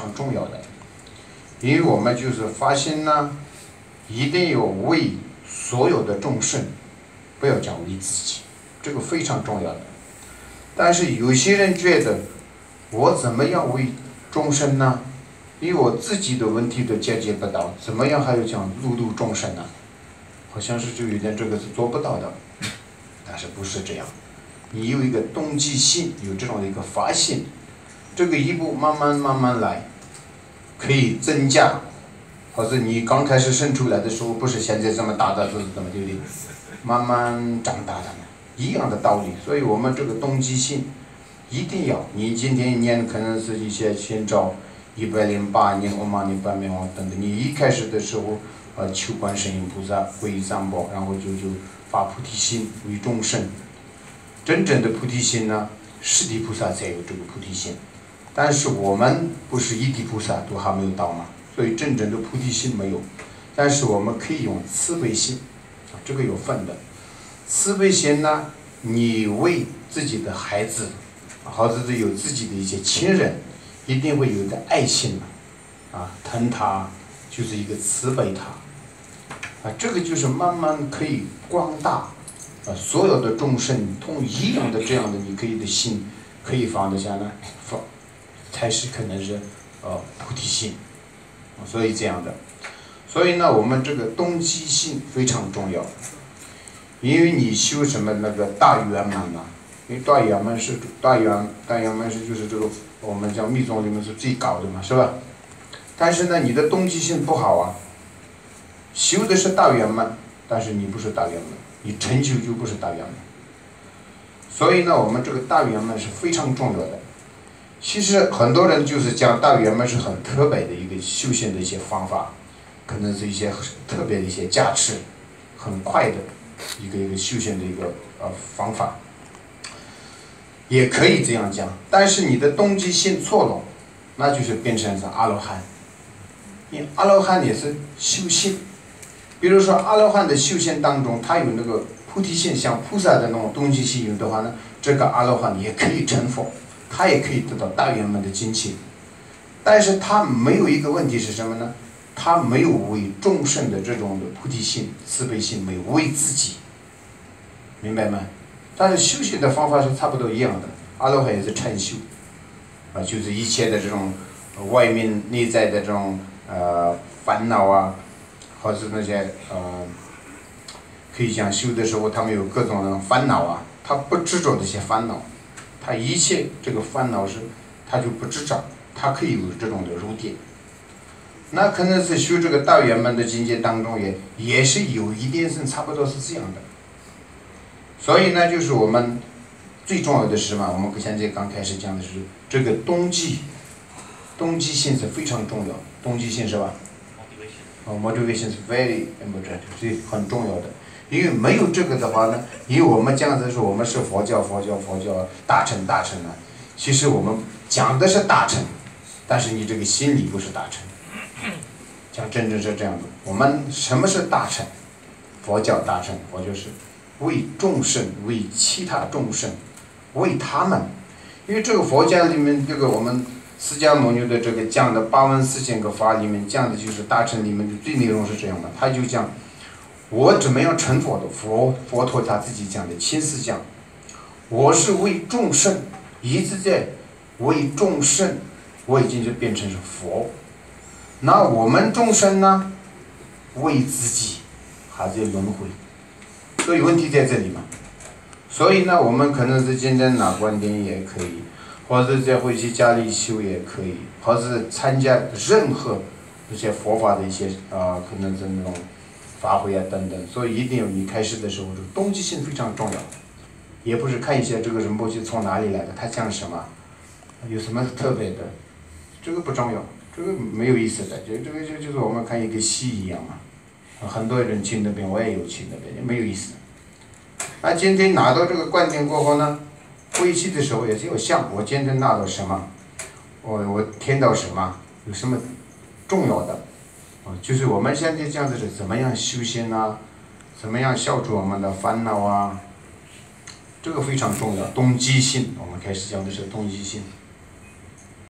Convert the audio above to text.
常重要的，因为我们就是发心呢，一定要为所有的众生，不要讲为自己，这个非常重要的。但是有些人觉得，我怎么样为众生呢？因为我自己的问题都解决不到，怎么样还要讲度度众生呢？好像是就有点这个是做不到的，但是不是这样？你有一个动机性，有这种的一个发现，这个一步慢慢慢慢来，可以增加，或者你刚开始生出来的时候不是现在这么大的，是怎么对不对？慢慢长大的嘛，一样的道理。所以我们这个动机性一定要，你今天念可能是一些寻找。一百零八年，我妈你半面王等等。你一开始的时候，呃，求观世音菩萨皈依三宝，然后就就发菩提心为众生。真正的菩提心呢，释地菩萨才有这个菩提心。但是我们不是一地菩萨，都还没有到嘛，所以真正的菩提心没有。但是我们可以用慈悲心，这个有分的。慈悲心呢，你为自己的孩子，或者是有自己的一些亲人。一定会有一个爱心啊，疼他就是一个慈悲他，啊，这个就是慢慢可以广大，啊，所有的众生同一样的这样的你可以的心可以放得下来，放，才是可能是呃菩提心，所以这样的，所以呢，我们这个动机性非常重要，因为你修什么那个大圆满嘛，因为大圆满是大圆大圆满是就是这个。我们讲密宗里面是最高的嘛，是吧？但是呢，你的动机性不好啊。修的是大圆满，但是你不是大圆满，你成就就不是大圆满。所以呢，我们这个大圆满是非常重要的。其实很多人就是讲大圆满是很特别的一个修行的一些方法，可能是一些特别的一些加持，很快的一个一个修行的一个呃方法。也可以这样讲，但是你的动机性错了，那就是变成是阿罗汉。因为阿罗汉也是修行，比如说阿罗汉的修行当中，他有那个菩提心，像菩萨的那种动机性有的话呢，这个阿罗汉也可以成佛，他也可以得到大圆满的精气。但是他没有一个问题是什么呢？他没有为众生的这种的菩提心、慈悲心，没有为自己，明白吗？但是修行的方法是差不多一样的，阿罗汉也是禅修，啊，就是一切的这种外面内在的这种呃烦恼啊，或是那些呃，可以讲修的时候，他们有各种的烦恼啊，他不执着这些烦恼，他一切这个烦恼是，他就不执着，他可以有这种的入定。那可能是修这个大圆满的境界当中也也是有一点是差不多是这样的。所以呢，就是我们最重要的是什么？我们现在刚开始讲的是这个冬季，冬季性是非常重要，冬季性是吧？哦，motivation 是 very important，所以很重要的。因为没有这个的话呢，因为我们讲的是我们是佛教，佛教，佛教大乘，大乘呢，其实我们讲的是大乘，但是你这个心理不是大乘。讲真正是这样的，我们什么是大乘？佛教大乘，佛就是。为众生，为其他众生，为他们，因为这个佛教里面，这个我们释迦牟尼的这个讲的八万四千个法里面讲的就是大乘里面的最内容是这样的，他就讲我怎么样成佛的，佛佛陀他自己讲的，亲自讲，我是为众生，一直在为众生，我已经就变成是佛，那我们众生呢，为自己还在轮回。所以问题在这里嘛，所以呢，我们可能是今天拿观点也可以，或者再回去家里修也可以，或者参加任何这些佛法的一些啊，可能是那种发挥啊等等。所以一定要你开始的时候，这动机性非常重要，也不是看一些这个人波去从哪里来的，他讲什么，有什么特别的，这个不重要，这个没有意思的，就这个就就是我们看一个戏一样嘛。很多人去那边，我也有去那边，也没有意思。那今天拿到这个观点过后呢，回去的时候也是要想，我今天拿到什么，我我听到什么，有什么重要的，啊，就是我们现在讲的是怎么样修心啊，怎么样消除我们的烦恼啊，这个非常重要，动机性，我们开始讲的是动机性。